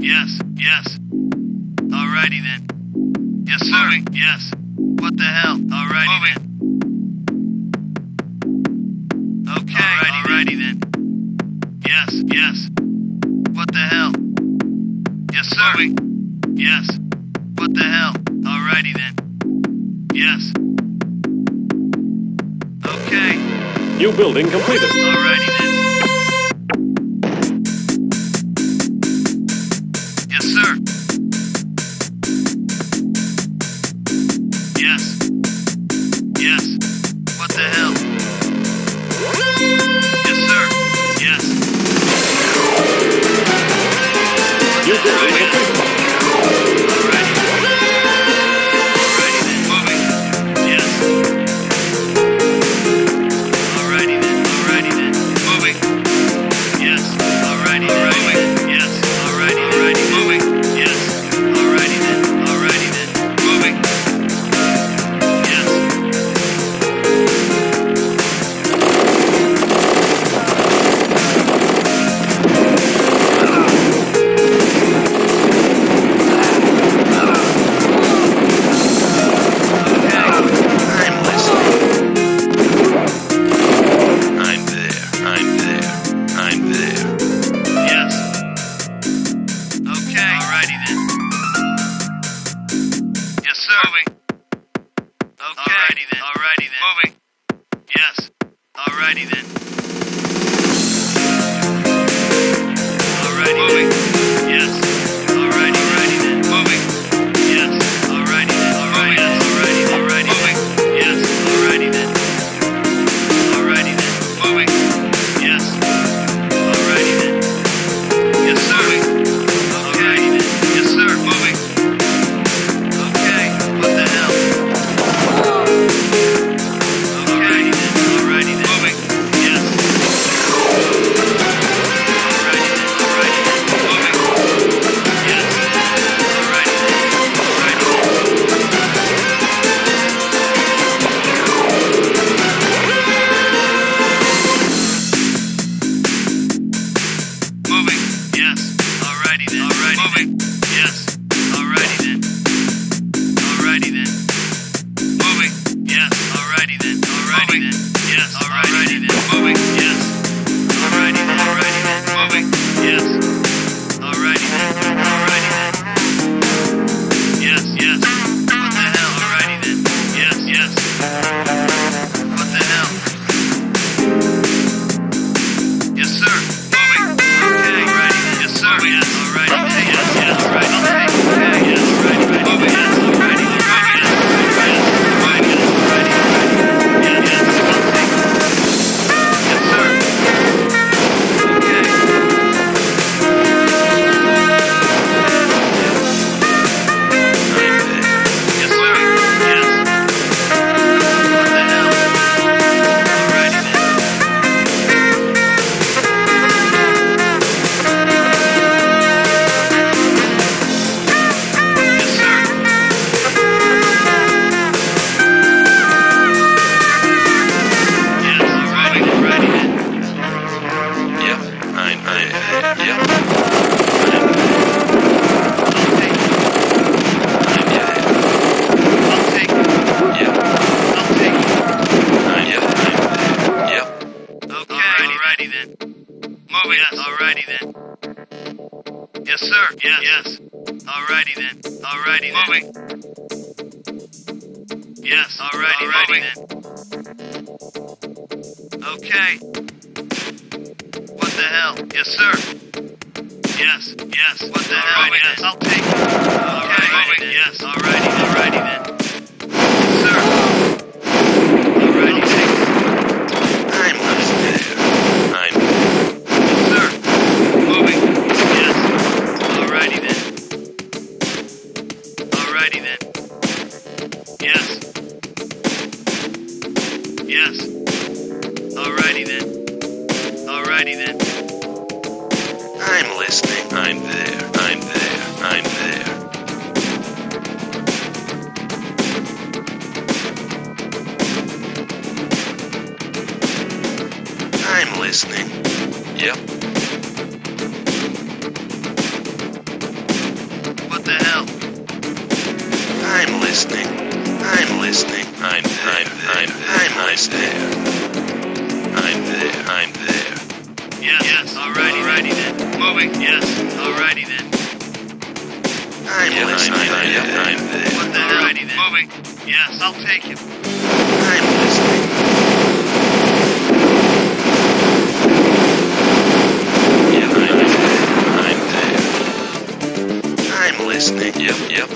Yes, yes. Alrighty then. Yes, sir. Moving. Yes. What the hell? Alrighty Moving. then. Okay. Alrighty, Alrighty then. then. Yes, yes. What the hell? Yes, sir. Moving. Yes. What the hell? Alrighty then. Yes. Okay. New building completed. Alrighty then. Yes. Yes. Alrighty then. Alrighty Moving. then. Moving. Yes. Alrighty. Alrighty then. Okay. What the hell? Yes, sir. Yes. Yes. What the Alrighty hell? Then. Yes. I'll take. It. Okay. Alrighty. Moving. Yes. Alrighty. Alrighty then. Alrighty then. Yes. Yes. Alrighty then. Alrighty then. I'm listening. I'm there. I'm there. I'm there. I'm listening. Yep. Listening. I'm listening. I'm I'm I'm I'm listening. I'm there. I'm there. Yes, yes, alrighty, alrighty then. Moving, yes, alrighty then. I'm Yeah, listening. I'm- I'm, I'm- I'm there. What the hell? Alrighty then. Moving, yes, I'll take him. I'm listening. Yeah, I'm there. I'm there. I'm listening. Yep, yep.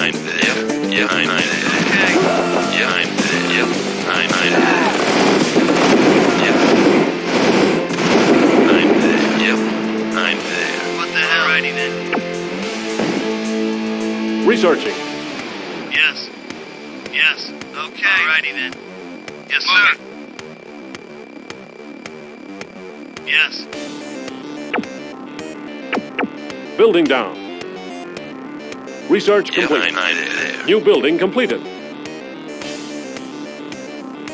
I'm there. Yep, yep. I'm there. Okay, Yeah, I'm there. Yep, I'm, I'm there. Yep. I'm there. Yep, I'm there. what the hell? Alrighty then. Researching. Yes, yes, okay. Alrighty then. Yes, sir. Yes, Building down. Research complete. New building completed.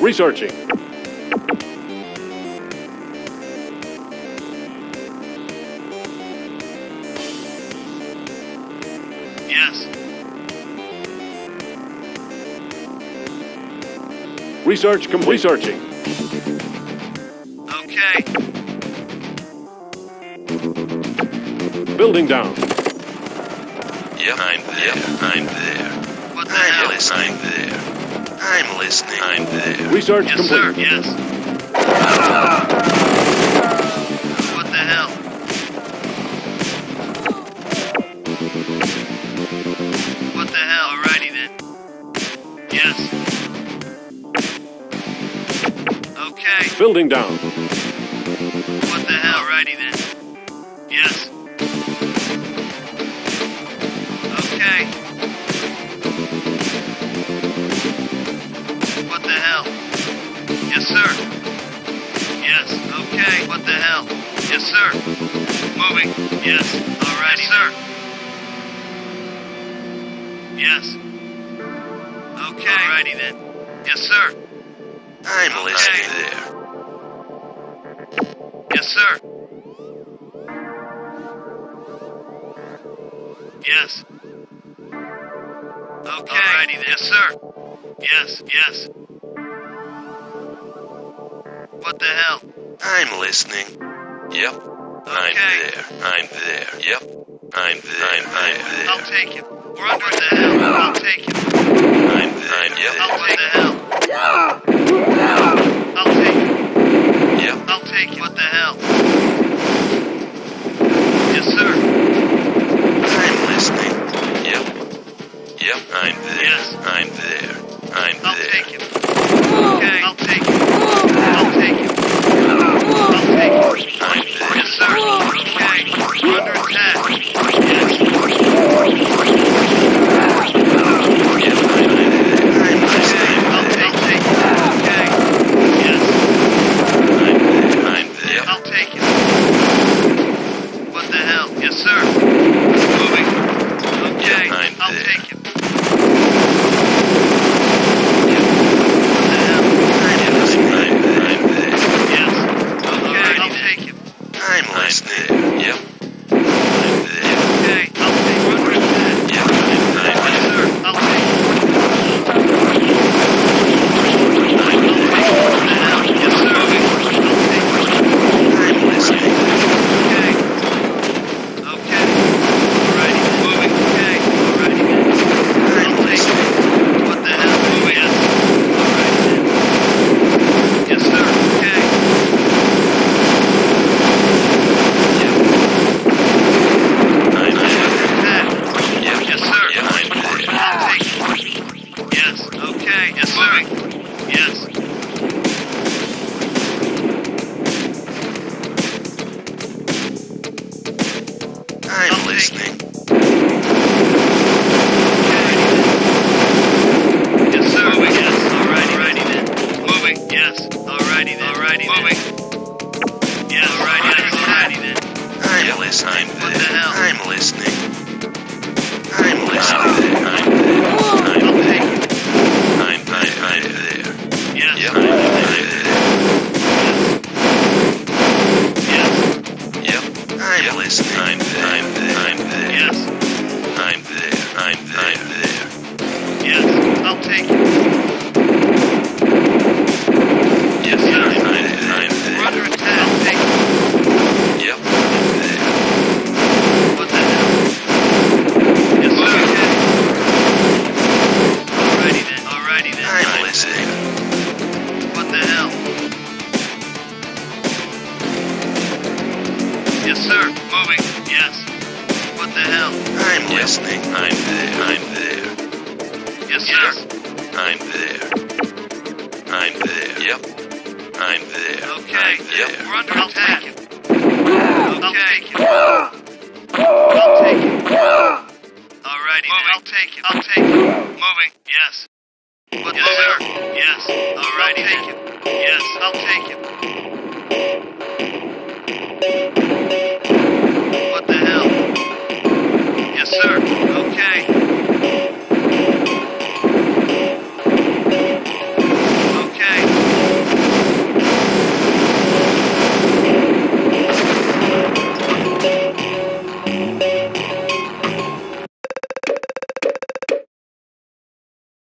Researching. yes, Research complete. Researching. okay. Building down. I'm there. I'm there. What the I'm hell? listening. I'm there. I'm listening. I'm there. Research Yes, complete. sir, yes. What the hell? What the hell? Alrighty then. Yes. Okay. Building down. Sir. Moving. Yes. Alrighty, sir. Yes. Okay. Alrighty then. Yes, sir. I'm listening there. Yes, sir. Yes. Okay. Alrighty then. Yes, sir. Yes, yes. What the hell? I'm listening. Yep. I'm there. I'm there. Yep. I'm there. I'm, I'm there. I'll take him. We're under the hell. I'll take him. I'm there. I'm, yep. I'll what the hell? I'll take him. Yep. I'll take him. What the hell? Yes, sir. I'm listening. Yep. Yep. I'm there. Yes. I'm there. I'm I'll there. take him. Okay. I'll take Yes, sir. I'm there. Yep. I'm there. Okay. I'm there. We're under I'll attack. Take it. I'll take it. I'll take it. Alrighty. Moving. I'll take it. I'll take it. Moving. Yes. What yes, sir. Yes. Alrighty. I'll take it. Yes. I'll take it.